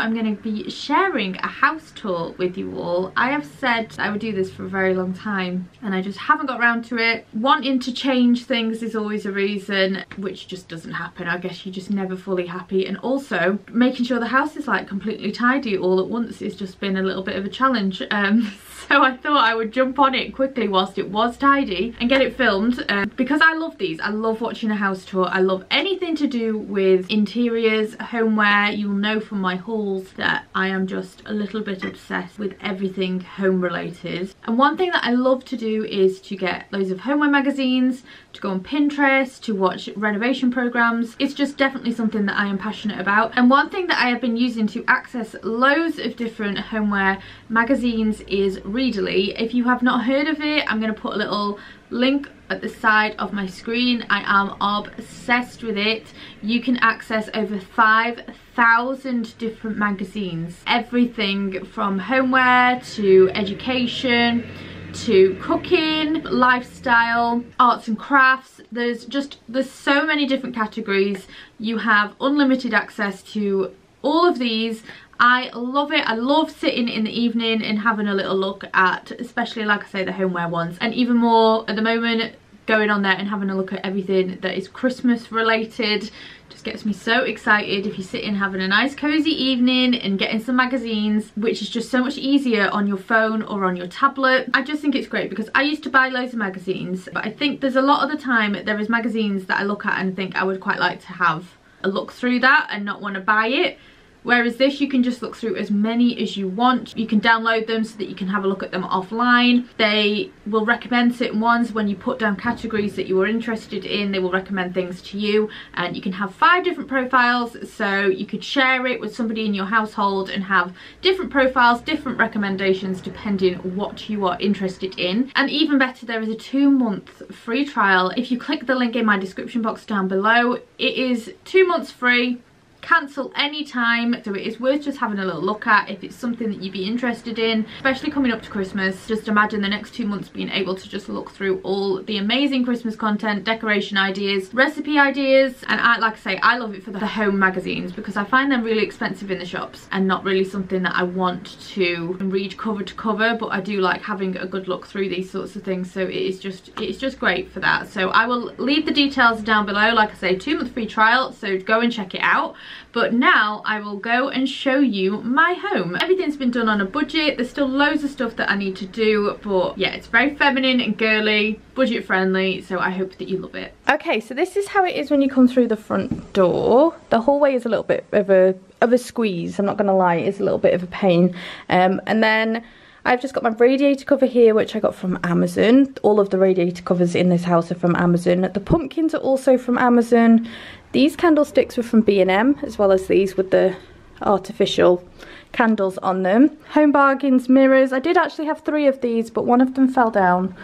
I'm going to be sharing a house tour with you all. I have said I would do this for a very long time I just haven't got around to it. Wanting to change things is always a reason, which just doesn't happen. I guess you're just never fully happy. And also, making sure the house is like completely tidy all at once has just been a little bit of a challenge. Um, so I thought I would jump on it quickly whilst it was tidy and get it filmed um, because I love these. I love watching a house tour. I love anything to do with interiors, homeware. You'll know from my hauls that I am just a little bit obsessed with everything home related. And one thing that I love to do is to get loads of homeware magazines, to go on Pinterest, to watch renovation programs. It's just definitely something that I am passionate about. And one thing that I have been using to access loads of different homeware magazines is Readly. If you have not heard of it, I'm going to put a little link at the side of my screen. I am obsessed with it. You can access over 5,000 different magazines. Everything from homeware to education to cooking, lifestyle, arts and crafts. There's just, there's so many different categories. You have unlimited access to all of these I love it. I love sitting in the evening and having a little look at, especially like I say, the homeware ones. And even more at the moment, going on there and having a look at everything that is Christmas related. Just gets me so excited if you're sitting having a nice cozy evening and getting some magazines which is just so much easier on your phone or on your tablet. I just think it's great because I used to buy loads of magazines but I think there's a lot of the time there is magazines that I look at and think I would quite like to have a look through that and not want to buy it Whereas this you can just look through as many as you want. You can download them so that you can have a look at them offline. They will recommend certain ones when you put down categories that you are interested in. They will recommend things to you and you can have five different profiles so you could share it with somebody in your household and have different profiles, different recommendations depending what you are interested in. And even better there is a two month free trial. If you click the link in my description box down below, it is two months free cancel anytime so it is worth just having a little look at if it's something that you'd be interested in. Especially coming up to christmas just imagine the next two months being able to just look through all the amazing christmas content decoration ideas recipe ideas and i like i say i love it for the home magazines because i find them really expensive in the shops and not really something that i want to read cover to cover but i do like having a good look through these sorts of things so it is just it's just great for that. So i will leave the details down below. Like i say two month free trial so go and check it out but now I will go and show you my home. Everything's been done on a budget. There's still loads of stuff that I need to do, but yeah, it's very feminine and girly, budget friendly, so I hope that you love it. Okay, so this is how it is when you come through the front door. The hallway is a little bit of a of a squeeze, I'm not gonna lie, it's a little bit of a pain. Um, and then I've just got my radiator cover here, which I got from Amazon. All of the radiator covers in this house are from Amazon. The pumpkins are also from Amazon. These candlesticks were from B&M, as well as these with the artificial candles on them. Home Bargains mirrors. I did actually have three of these, but one of them fell down.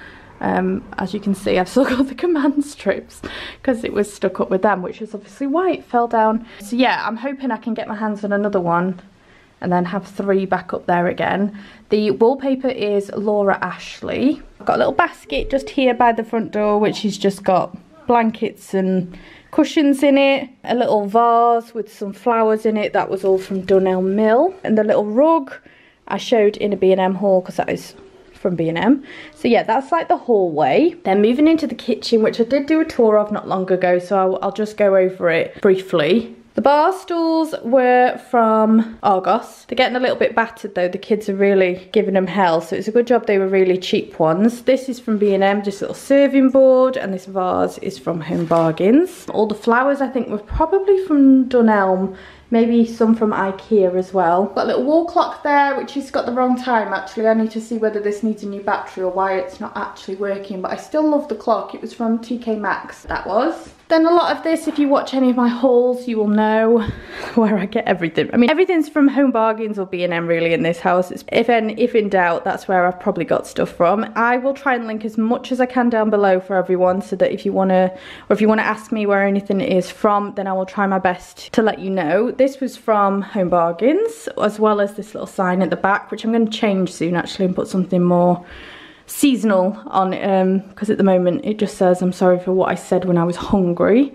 Um, as you can see, I've still got the command strips because it was stuck up with them, which is obviously why it fell down. So yeah, I'm hoping I can get my hands on another one and then have three back up there again. The wallpaper is Laura Ashley. I've got a little basket just here by the front door, which has just got blankets and cushions in it, a little vase with some flowers in it, that was all from Dunelm Mill, and the little rug I showed in a B&M haul because that is from B&M. So yeah, that's like the hallway. Then moving into the kitchen, which I did do a tour of not long ago, so I'll, I'll just go over it briefly. The bar stools were from Argos. They're getting a little bit battered though. The kids are really giving them hell. So it's a good job they were really cheap ones. This is from B&M, just a little serving board. And this vase is from Home Bargains. All the flowers I think were probably from Dunelm maybe some from Ikea as well. Got a little wall clock there, which has got the wrong time actually. I need to see whether this needs a new battery or why it's not actually working, but I still love the clock. It was from TK Maxx, that was. Then a lot of this, if you watch any of my hauls, you will know where I get everything. I mean, everything's from Home Bargains or B&M really in this house. It's, if, in, if in doubt, that's where I've probably got stuff from. I will try and link as much as I can down below for everyone so that if you want to, or if you want to ask me where anything is from, then I will try my best to let you know. This was from Home Bargains, as well as this little sign at the back, which I'm going to change soon actually and put something more seasonal on um because um, at the moment it just says I'm sorry for what I said when I was hungry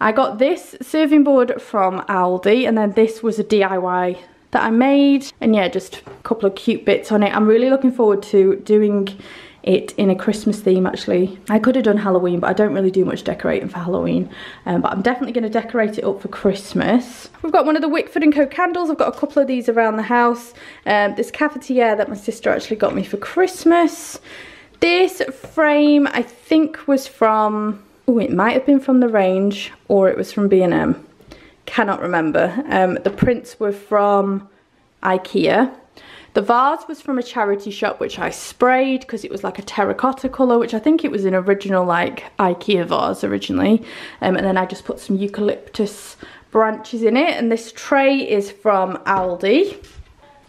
I got this serving board from Aldi and then this was a DIY that I made and yeah just a couple of cute bits on it. I'm really looking forward to doing it in a Christmas theme actually. I could have done Halloween but I don't really do much decorating for Halloween um, but I'm definitely going to decorate it up for Christmas. We've got one of the Wickford & Co candles. I've got a couple of these around the house. Um, this cafetiere that my sister actually got me for Christmas. This frame I think was from, oh it might have been from the range or it was from B&M. Cannot remember. Um, the prints were from Ikea. The vase was from a charity shop which I sprayed because it was like a terracotta colour which I think it was an original like Ikea vase originally. Um, and then I just put some eucalyptus branches in it. And this tray is from Aldi.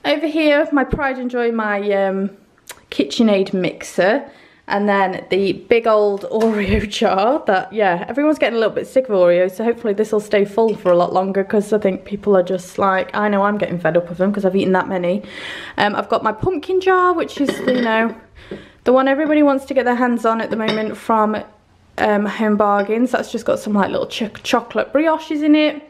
Over here my pride and joy my um, KitchenAid mixer and then the big old Oreo jar that, yeah, everyone's getting a little bit sick of Oreos, so hopefully this will stay full for a lot longer because I think people are just like, I know I'm getting fed up of them because I've eaten that many. Um, I've got my pumpkin jar, which is, you know, the one everybody wants to get their hands on at the moment from um, Home Bargains. That's just got some like little ch chocolate brioches in it.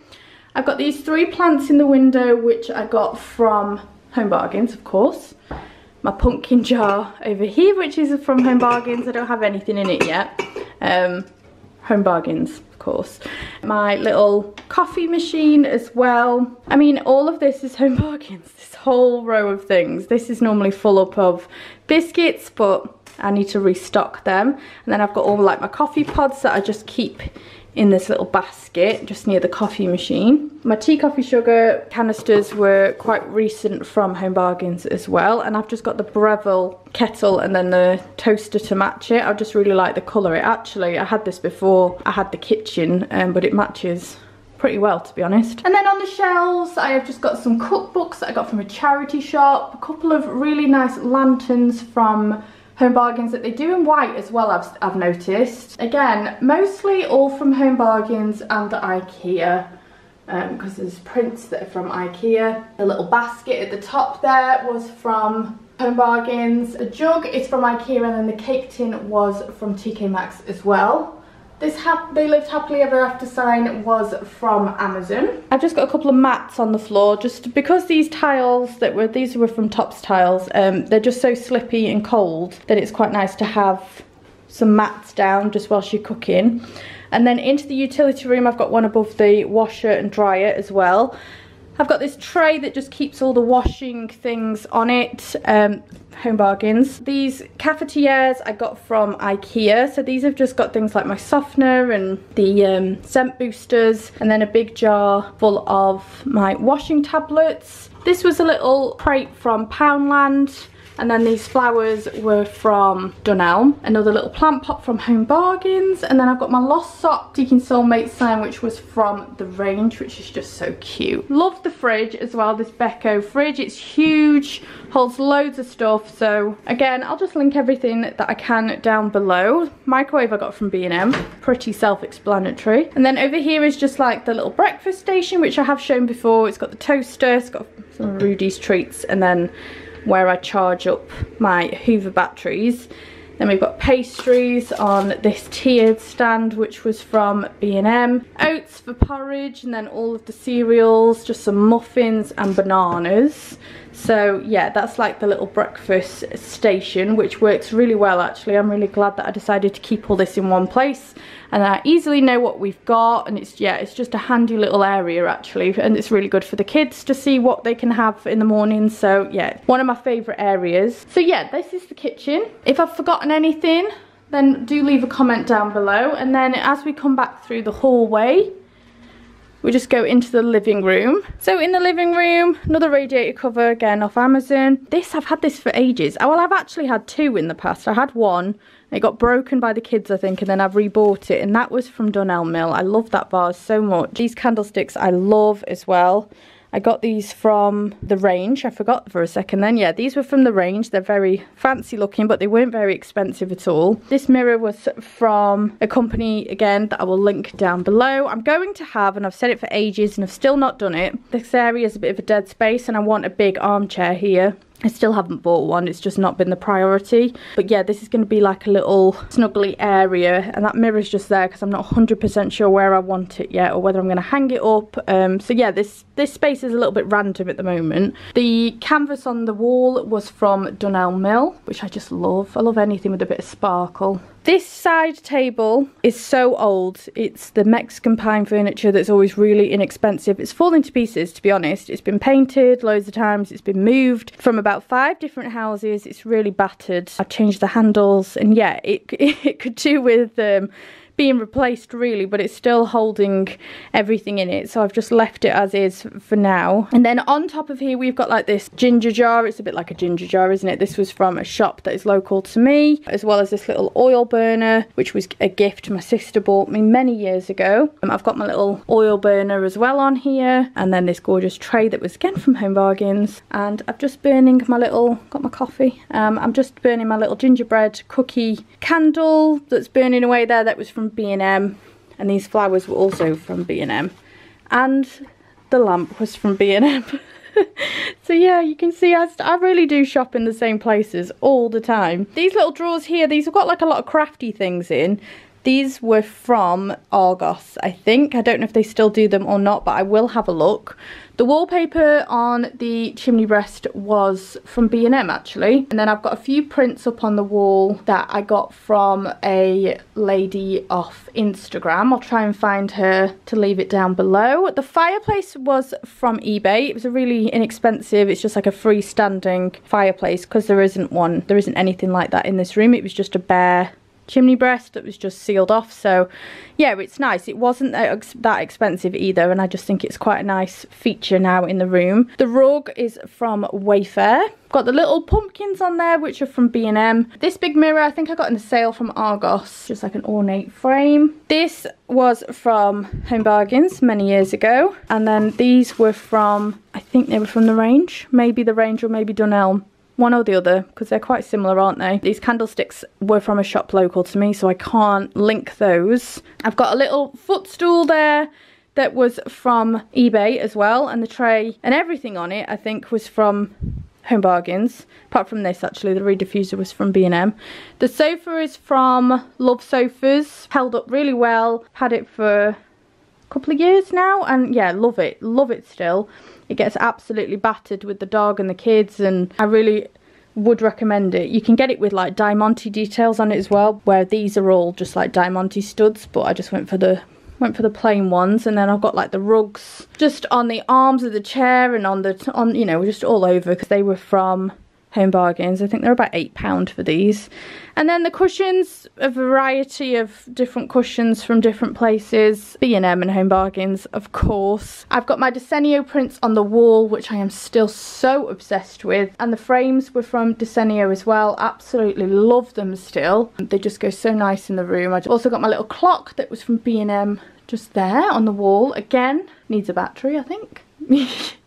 I've got these three plants in the window, which I got from Home Bargains, of course my pumpkin jar over here, which is from Home Bargains. I don't have anything in it yet. Um, Home Bargains, of course. My little coffee machine as well. I mean, all of this is Home Bargains, this whole row of things. This is normally full up of biscuits, but I need to restock them. And then I've got all like my coffee pods that I just keep in this little basket just near the coffee machine. My tea coffee sugar canisters were quite recent from Home Bargains as well and I've just got the Breville kettle and then the toaster to match it. I just really like the colour. It actually, I had this before I had the kitchen um, but it matches pretty well to be honest. And then on the shelves I have just got some cookbooks that I got from a charity shop, a couple of really nice lanterns from Home Bargains that they do in white as well, I've, I've noticed. Again, mostly all from Home Bargains and Ikea because um, there's prints that are from Ikea. The little basket at the top there was from Home Bargains. The jug is from Ikea and then the cake tin was from TK Maxx as well. This They Lived Happily Ever After sign was from Amazon. I've just got a couple of mats on the floor just because these tiles that were, these were from Tops Tiles, um, they're just so slippy and cold that it's quite nice to have some mats down just whilst you're cooking. And then into the utility room, I've got one above the washer and dryer as well. I've got this tray that just keeps all the washing things on it, um, Home Bargains. These cafetières I got from Ikea, so these have just got things like my softener and the um, scent boosters, and then a big jar full of my washing tablets. This was a little crate from Poundland. And then these flowers were from Dunelm. Another little plant pot from Home Bargains. And then I've got my Lost Sock Seeking Soulmate sign, which was from The Range, which is just so cute. Love the fridge as well, this Beko fridge. It's huge, holds loads of stuff. So again, I'll just link everything that I can down below. Microwave I got from B&M, pretty self-explanatory. And then over here is just like the little breakfast station, which I have shown before. It's got the toaster, it's got some Rudy's treats, and then where I charge up my Hoover batteries. Then we've got pastries on this tiered stand which was from B&M. Oats for porridge and then all of the cereals, just some muffins and bananas. So yeah, that's like the little breakfast station which works really well actually. I'm really glad that I decided to keep all this in one place and I easily know what we've got and it's yeah it's just a handy little area actually and it's really good for the kids to see what they can have in the morning. So yeah one of my favorite areas. So yeah this is the kitchen. If I've forgotten anything then do leave a comment down below and then as we come back through the hallway we just go into the living room. So in the living room, another radiator cover, again off Amazon. This, I've had this for ages. Oh, well, I've actually had two in the past. I had one it got broken by the kids, I think, and then I've rebought it, and that was from Dunelm Mill. I love that vase so much. These candlesticks I love as well. I got these from the range. I forgot for a second then. Yeah, these were from the range. They're very fancy looking, but they weren't very expensive at all. This mirror was from a company, again, that I will link down below. I'm going to have, and I've said it for ages, and I've still not done it. This area is a bit of a dead space, and I want a big armchair here. I still haven't bought one, it's just not been the priority. But yeah, this is going to be like a little snuggly area and that mirror is just there because I'm not 100% sure where I want it yet or whether I'm going to hang it up. Um, so yeah, this, this space is a little bit random at the moment. The canvas on the wall was from Dunelm Mill, which I just love. I love anything with a bit of sparkle. This side table is so old. It's the Mexican pine furniture that's always really inexpensive. It's falling to pieces, to be honest. It's been painted loads of times. It's been moved from about five different houses. It's really battered. I've changed the handles and yeah, it, it could do with um, being replaced really but it's still holding everything in it. So I've just left it as is for now. And then on top of here we've got like this ginger jar. It's a bit like a ginger jar isn't it? This was from a shop that is local to me as well as this little oil burner which was a gift my sister bought me many years ago. Um, I've got my little oil burner as well on here and then this gorgeous tray that was again from Home Bargains. And I'm just burning my little got my coffee. Um, I'm just burning my little gingerbread cookie candle that's burning away there. That was from from B&M and these flowers were also from B&M and the lamp was from B&M. so yeah, you can see I, I really do shop in the same places all the time. These little drawers here, these have got like a lot of crafty things in. These were from Argos, I think. I don't know if they still do them or not, but I will have a look. The wallpaper on the chimney breast was from B&M actually. And then I've got a few prints up on the wall that I got from a lady off Instagram. I'll try and find her to leave it down below. The fireplace was from eBay. It was a really inexpensive, it's just like a freestanding fireplace because there isn't one, there isn't anything like that in this room. It was just a bare chimney breast that was just sealed off. So yeah it's nice. It wasn't that expensive either and I just think it's quite a nice feature now in the room. The rug is from Wayfair. Got the little pumpkins on there which are from B&M this big mirror I think I got in a sale from Argos just like an ornate frame. This was from Home Bargains many years ago and then these were from I think they were from the range maybe the range or maybe Dunelm one or the other because they're quite similar aren't they? These candlesticks were from a shop local to me so I can't link those. I've got a little footstool there that was from eBay as well and the tray and everything on it I think was from Home Bargains apart from this actually. The reed diffuser was from B&M the sofa is from Love Sofas held up really well had it for couple of years now and yeah love it love it still it gets absolutely battered with the dog and the kids and I really would recommend it. You can get it with like Diamante details on it as well, where these are all just like Diamante studs, but I just went for the went for the plain ones and then I've got like the rugs just on the arms of the chair and on the on you know just all over because they were from Home Bargains. I think they're about £8 for these. And then the cushions, a variety of different cushions from different places. B&M and Home Bargains, of course. I've got my Desenio prints on the wall, which I am still so obsessed with. And the frames were from Desenio as well. Absolutely love them still. They just go so nice in the room. I've also got my little clock that was from B&M just there on the wall. Again, needs a battery, I think.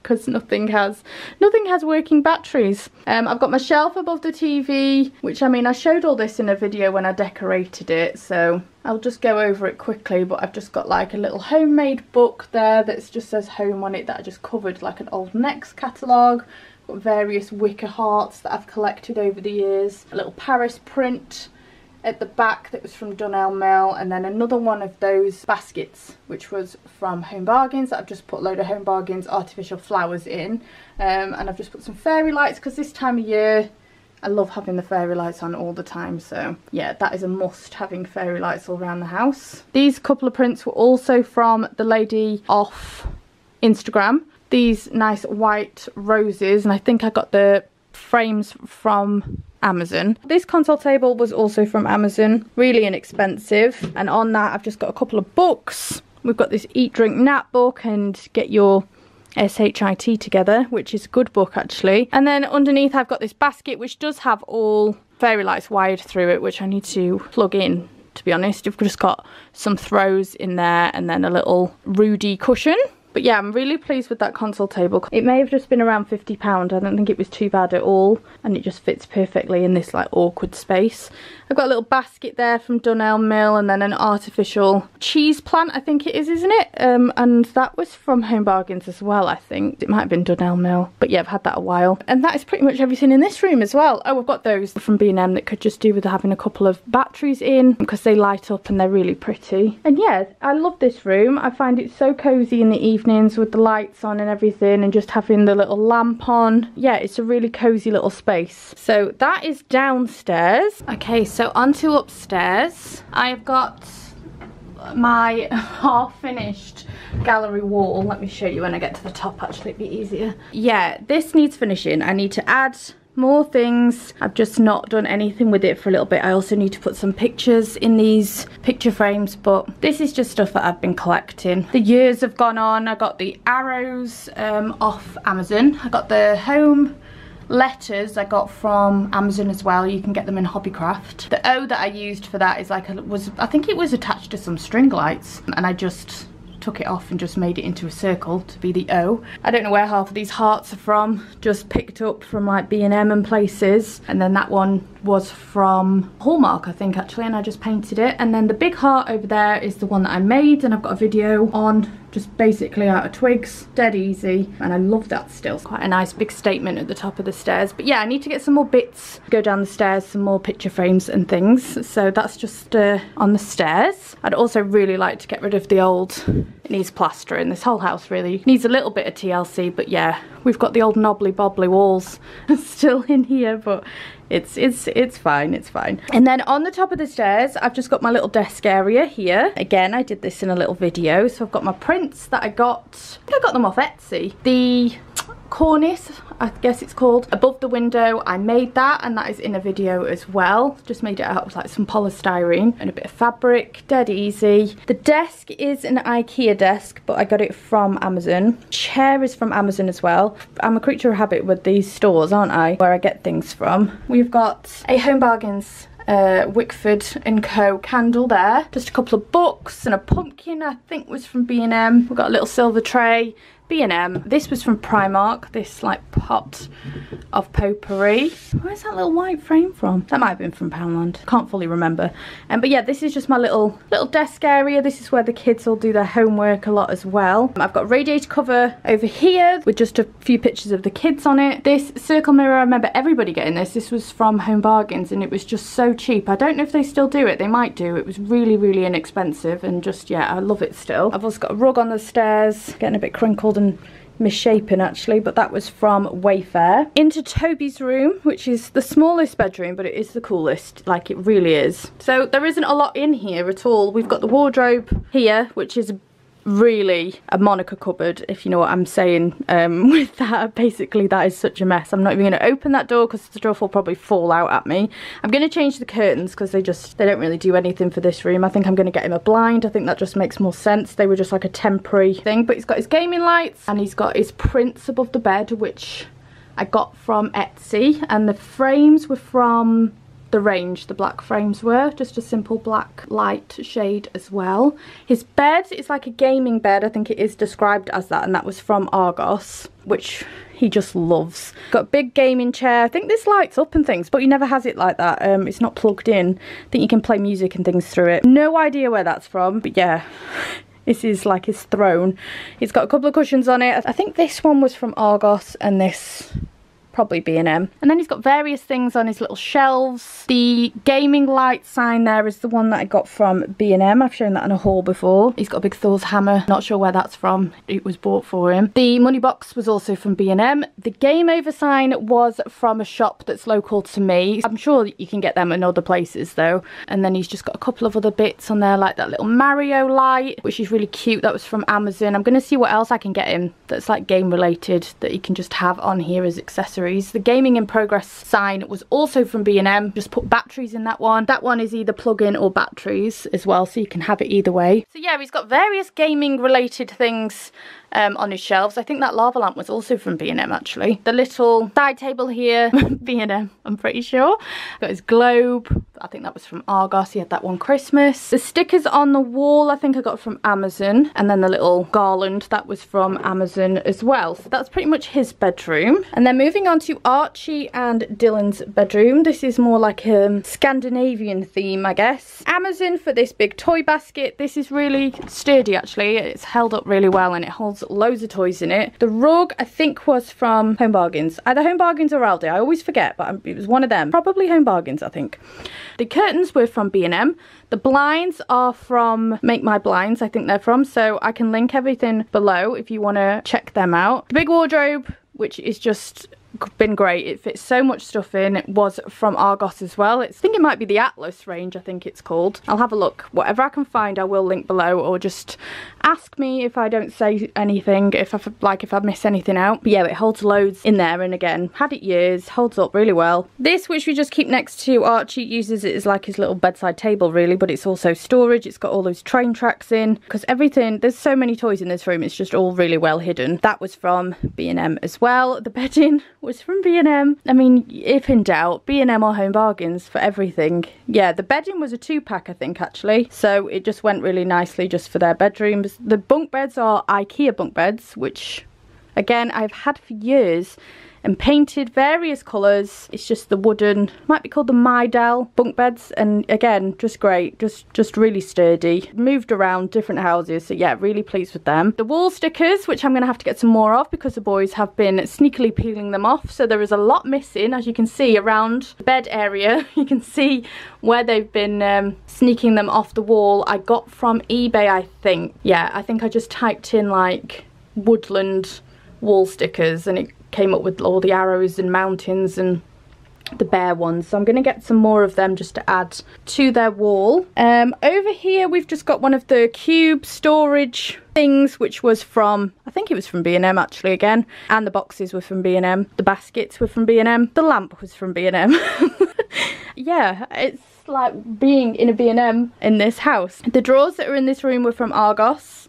because nothing has nothing has working batteries. Um, I've got my shelf above the TV, which I mean I showed all this in a video when I decorated it, so I'll just go over it quickly, but I've just got like a little homemade book there that just says home on it that I just covered like an old Next catalogue. Got various wicker hearts that I've collected over the years. A little Paris print at the back that was from Dunelm Mill and then another one of those baskets which was from Home Bargains that I've just put a load of Home Bargains artificial flowers in um, and I've just put some fairy lights because this time of year I love having the fairy lights on all the time so yeah that is a must having fairy lights all around the house. These couple of prints were also from the lady off Instagram. These nice white roses and I think I got the frames from Amazon. This console table was also from Amazon, really inexpensive. And on that, I've just got a couple of books. We've got this Eat, Drink, Nap book and Get Your SHIT together, which is a good book actually. And then underneath I've got this basket, which does have all fairy lights wired through it, which I need to plug in to be honest. I've just got some throws in there and then a little Rudy cushion but yeah, I'm really pleased with that console table. It may have just been around £50. I don't think it was too bad at all. And it just fits perfectly in this like awkward space. I've got a little basket there from Dunelm Mill and then an artificial cheese plant, I think it is, isn't it? Um, and that was from Home Bargains as well, I think. It might have been Dunelm Mill, but yeah, I've had that a while. And that is pretty much everything in this room as well. Oh, I've got those from B&M that could just do with having a couple of batteries in because they light up and they're really pretty. And yeah, I love this room. I find it so cozy in the evenings with the lights on and everything and just having the little lamp on. Yeah, it's a really cozy little space. So that is downstairs. Okay, so onto upstairs. I've got my half finished gallery wall. Let me show you when I get to the top actually, it'd be easier. Yeah, this needs finishing. I need to add more things. I've just not done anything with it for a little bit. I also need to put some pictures in these picture frames, but this is just stuff that I've been collecting. The years have gone on. I got the arrows um, off Amazon. I got the home letters I got from Amazon as well. You can get them in Hobbycraft. The O that I used for that is like, a, was I think it was attached to some string lights and I just took it off and just made it into a circle to be the O. I don't know where half of these hearts are from, just picked up from like B&M and places. And then that one was from Hallmark, I think actually, and I just painted it. And then the big heart over there is the one that I made and I've got a video on just basically out of twigs, dead easy. And I love that still. Quite a nice big statement at the top of the stairs. But yeah, I need to get some more bits, go down the stairs, some more picture frames and things. So that's just uh, on the stairs. I'd also really like to get rid of the old, it needs plastering. This whole house really needs a little bit of TLC, but yeah, we've got the old knobbly bobbly walls still in here, but it's it's it's fine it's fine. And then on the top of the stairs I've just got my little desk area here. Again I did this in a little video so I've got my prints that I got. I, I got them off Etsy. The cornice I guess it's called above the window. I made that and that is in a video as well. Just made it out of like some polystyrene and a bit of fabric. Dead easy. The desk is an Ikea desk but I got it from Amazon. Chair is from Amazon as well. I'm a creature of habit with these stores aren't I? Where I get things from. We've got a Home Bargains uh, Wickford & Co. candle there. Just a couple of books and a pumpkin I think was from B&M. We've got a little silver tray, B&M. This was from Primark, this like pot of potpourri. Where's that little white frame from? That might have been from Poundland. Can't fully remember. Um, but yeah, this is just my little little desk area. This is where the kids will do their homework a lot as well. I've got radiator cover over here with just a few pictures of the kids on it. This circle mirror, I remember everybody getting this. This was from Home Bargains and it was just so cheap. I don't know if they still do it. They might do. It was really, really inexpensive and just, yeah, I love it still. I've also got a rug on the stairs, getting a bit crinkled and misshapen actually, but that was from Wayfair. Into Toby's room, which is the smallest bedroom, but it is the coolest, like it really is. So there isn't a lot in here at all. We've got the wardrobe here, which is really a Monica cupboard, if you know what I'm saying um, with that. Basically, that is such a mess. I'm not even going to open that door because the door will probably fall out at me. I'm going to change the curtains because they just, they don't really do anything for this room. I think I'm going to get him a blind. I think that just makes more sense. They were just like a temporary thing. But he's got his gaming lights and he's got his prints above the bed, which I got from Etsy. And the frames were from the range the black frames were just a simple black light shade as well. His bed is like a gaming bed i think it is described as that and that was from argos which he just loves. Got a big gaming chair. I think this lights up and things but he never has it like that. Um it's not plugged in. I think you can play music and things through it. No idea where that's from but yeah this is like his throne. He's got a couple of cushions on it. I think this one was from Argos and this probably B&M. And then he's got various things on his little shelves. The gaming light sign there is the one that I got from B&M. I've shown that in a haul before. He's got a big Thor's hammer. Not sure where that's from. It was bought for him. The money box was also from B&M. The game over sign was from a shop that's local to me. I'm sure you can get them in other places though. And then he's just got a couple of other bits on there like that little Mario light, which is really cute. That was from Amazon. I'm going to see what else I can get him that's like game related that he can just have on here as accessories batteries. The gaming in progress sign was also from B&M. Just put batteries in that one. That one is either plug-in or batteries as well, so you can have it either way. So yeah, he's got various gaming related things um, on his shelves. I think that lava lamp was also from B&M actually. The little side table here, B&M, I'm pretty sure. Got his globe. I think that was from Argos. He had that one Christmas. The stickers on the wall, I think I got from Amazon. And then the little garland, that was from Amazon as well. So that's pretty much his bedroom. And then moving on to Archie and Dylan's bedroom. This is more like a Scandinavian theme, I guess. Amazon for this big toy basket. This is really sturdy, actually. It's held up really well and it holds loads of toys in it. The rug, I think, was from Home Bargains. Either Home Bargains or Aldi. I always forget, but it was one of them. Probably Home Bargains, I think. The curtains were from B&M. The blinds are from Make My Blinds, I think they're from. So I can link everything below if you want to check them out. The big wardrobe, which is just been great. It fits so much stuff in. It was from Argos as well. It's, I think it might be the Atlas range, I think it's called. I'll have a look. Whatever I can find, I will link below or just ask me if I don't say anything, if I like if I miss anything out. But yeah, it holds loads in there and again, had it years, holds up really well. This, which we just keep next to Archie, uses it as like his little bedside table really, but it's also storage. It's got all those train tracks in because everything, there's so many toys in this room, it's just all really well hidden. That was from B&M as well. The bedding was from B&M. I mean, if in doubt, B&M are Home Bargains for everything. Yeah, the bedding was a two pack, I think, actually. So it just went really nicely just for their bedrooms. The bunk beds are Ikea bunk beds, which again, I've had for years and painted various colours. It's just the wooden, might be called the Mydal bunk beds. And again, just great, just, just really sturdy. Moved around different houses, so yeah, really pleased with them. The wall stickers, which I'm going to have to get some more of because the boys have been sneakily peeling them off. So there is a lot missing, as you can see, around the bed area. You can see where they've been um, sneaking them off the wall. I got from eBay, I think. Yeah, I think I just typed in like woodland wall stickers and it came up with all the arrows and mountains and the bear ones. So I'm going to get some more of them just to add to their wall. Um, over here we've just got one of the cube storage things which was from I think it was from B&M actually again. And the boxes were from B&M the baskets were from B&M the lamp was from B&M yeah it's like being in a B&M in this house. The drawers that are in this room were from Argos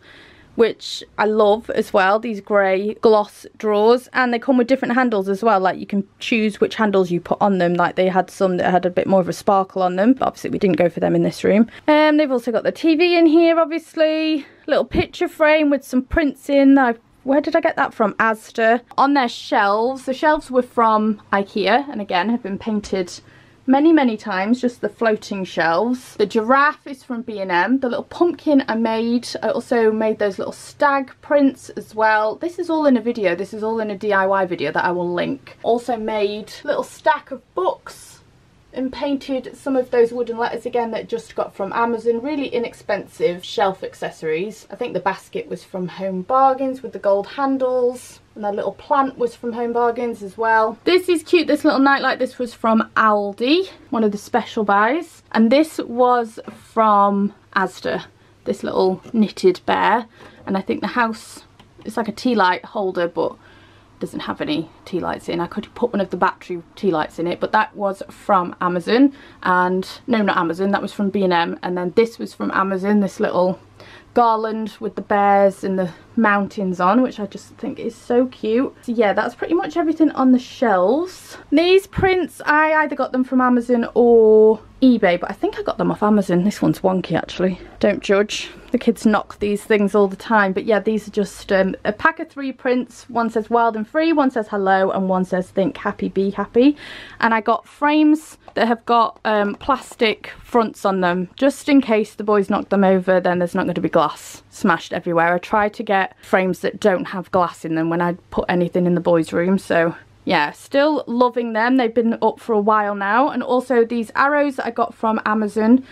which I love as well, these grey gloss drawers. And they come with different handles as well, like you can choose which handles you put on them. Like they had some that had a bit more of a sparkle on them, but obviously we didn't go for them in this room. Um, they've also got the TV in here, obviously. Little picture frame with some prints in. I where did I get that from? Asda. On their shelves, the shelves were from Ikea and again have been painted many, many times, just the floating shelves. The giraffe is from B&M. The little pumpkin I made. I also made those little stag prints as well. This is all in a video. This is all in a DIY video that I will link. Also made little stack of books and painted some of those wooden letters again that just got from Amazon. Really inexpensive shelf accessories. I think the basket was from Home Bargains with the gold handles. And that little plant was from Home Bargains as well. This is cute. This little nightlight. This was from Aldi. One of the special buys. And this was from Asda. This little knitted bear. And I think the house, it's like a tea light holder but doesn't have any tea lights in. I could put one of the battery tea lights in it, but that was from Amazon. And no, not Amazon, that was from B&M. And then this was from Amazon, this little garland with the bears and the mountains on which I just think is so cute. So yeah that's pretty much everything on the shelves. These prints I either got them from Amazon or eBay but I think I got them off Amazon. This one's wonky actually. Don't judge. The kids knock these things all the time but yeah these are just um, a pack of three prints. One says wild and free, one says hello and one says think happy be happy and I got frames that have got um, plastic fronts on them just in case the boys knock them over then there's not going to be glass smashed everywhere. I try to get frames that don't have glass in them when I put anything in the boys room so yeah still loving them. They've been up for a while now. And also these arrows that I got from Amazon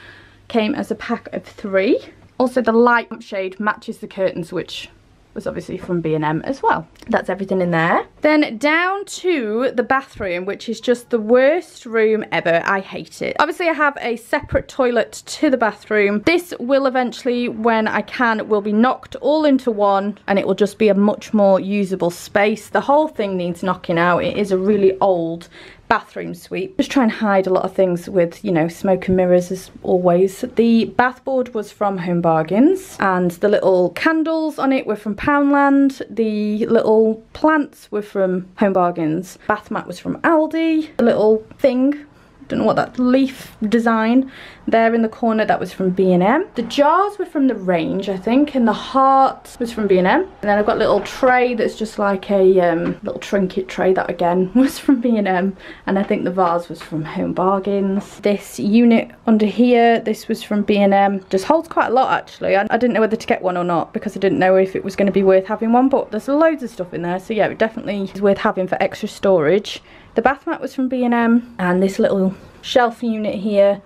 came as a pack of three. Also the light shade matches the curtains which was obviously from B&M as well. That's everything in there. Then down to the bathroom, which is just the worst room ever. I hate it. Obviously, I have a separate toilet to the bathroom. This will eventually, when I can, will be knocked all into one and it will just be a much more usable space. The whole thing needs knocking out. It is a really old bathroom suite. Just try and hide a lot of things with, you know, smoke and mirrors as always. The bath board was from Home Bargains and the little candles on it were from Poundland. The little plants were from Home Bargains. Bath mat was from Aldi. The little thing don't know what that leaf design there in the corner that was from B&M the jars were from the range I think and the heart was from B&M and then I've got a little tray that's just like a um, little trinket tray that again was from B&M and I think the vase was from Home Bargains. This unit under here this was from B&M just holds quite a lot actually. I, I didn't know whether to get one or not because I didn't know if it was going to be worth having one but there's loads of stuff in there. So yeah it definitely is worth having for extra storage the bath mat was from B&M and this little shelf unit here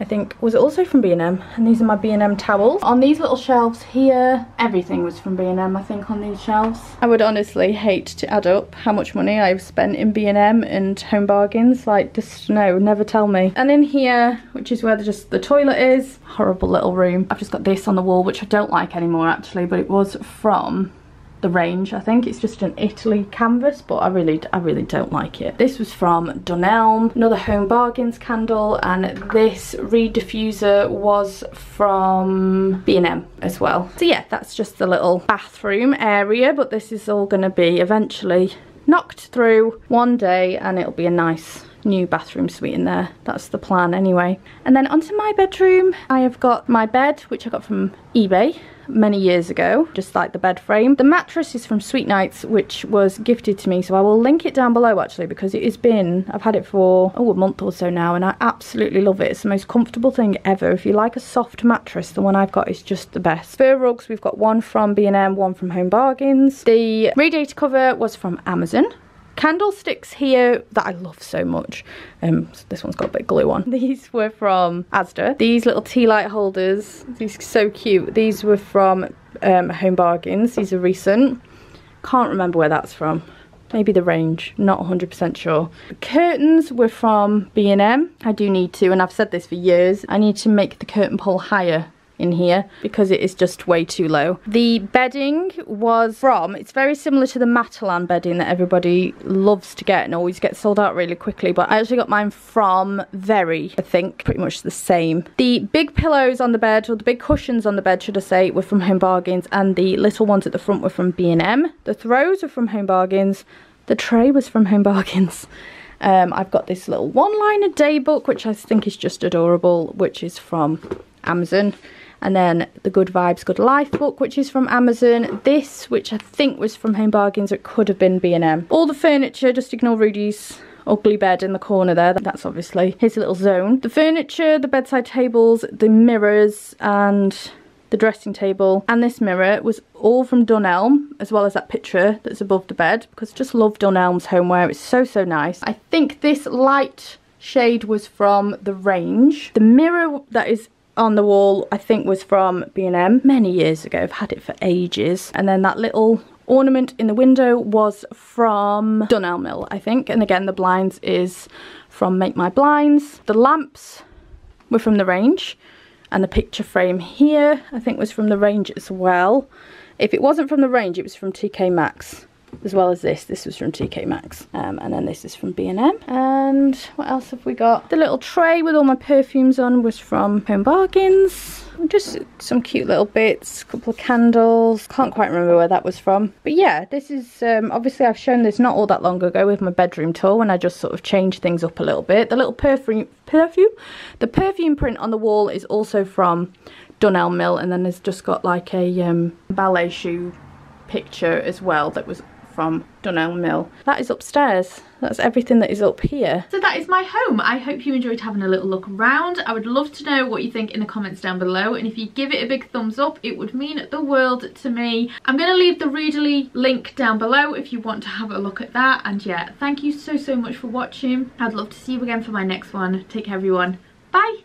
I think was also from B&M and these are my B&M towels. On these little shelves here, everything was from B&M I think on these shelves. I would honestly hate to add up how much money I've spent in B&M and Home Bargains, like just no, never tell me. And in here, which is where the, just the toilet is, horrible little room. I've just got this on the wall which I don't like anymore actually, but it was from the range. I think it's just an Italy canvas but I really I really don't like it. This was from Dunelm another Home Bargains candle and this reed diffuser was from B&M as well. So yeah that's just the little bathroom area but this is all going to be eventually knocked through one day and it'll be a nice new bathroom suite in there. That's the plan anyway. And then onto my bedroom, I have got my bed, which I got from eBay many years ago, just like the bed frame. The mattress is from Sweet Nights, which was gifted to me, so I will link it down below actually because it has been, I've had it for, oh, a month or so now, and I absolutely love it. It's the most comfortable thing ever. If you like a soft mattress, the one I've got is just the best. Fur rugs, we've got one from B&M, one from Home Bargains. The radiator cover was from Amazon candlesticks here that I love so much. Um, this one's got a bit of glue on. These were from Asda. These little tea light holders, these are so cute. These were from um, Home Bargains. These are recent. Can't remember where that's from. Maybe the range, not 100% sure. The curtains were from B&M. I do need to, and I've said this for years, I need to make the curtain pole higher in here because it is just way too low. The bedding was from, it's very similar to the Matalan bedding that everybody loves to get and always gets sold out really quickly, but I actually got mine from Very, I think, pretty much the same. The big pillows on the bed, or the big cushions on the bed, should I say, were from Home Bargains, and the little ones at the front were from B&M. The throws were from Home Bargains. The tray was from Home Bargains. Um, I've got this little one-liner day book, which I think is just adorable, which is from Amazon and then the Good Vibes Good Life book which is from Amazon. This which I think was from Home Bargains it could have been B&M all the furniture just ignore Rudy's ugly bed in the corner there. That's obviously his little zone. The furniture the bedside tables the mirrors and the dressing table. And this mirror was all from Dunelm as well as that picture that's above the bed because I just love Dunelm's homeware. It's so so nice. I think this light shade was from the range. The mirror that is on the wall I think was from B&M many years ago. I've had it for ages. And then that little ornament in the window was from Dunelm Mill I think. And again the blinds is from Make My Blinds. The lamps were from the range. And the picture frame here I think was from the range as well. If it wasn't from the range it was from TK Maxx as well as this. This was from TK Maxx. Um, and then this is from B&M. And what else have we got? The little tray with all my perfumes on was from Home Bargains. Just some cute little bits, a couple of candles. Can't quite remember where that was from. But yeah, this is, um, obviously I've shown this not all that long ago with my bedroom tour when I just sort of changed things up a little bit. The little perfume, perfume? The perfume print on the wall is also from Dunelm Mill and then it's just got like a um, ballet shoe picture as well that was from Dunelm Mill. That is upstairs. That's everything that is up here. So that is my home. I hope you enjoyed having a little look around. I would love to know what you think in the comments down below. And if you give it a big thumbs up, it would mean the world to me. I'm going to leave the Readly link down below if you want to have a look at that. And yeah, thank you so, so much for watching. I'd love to see you again for my next one. Take care, everyone. Bye.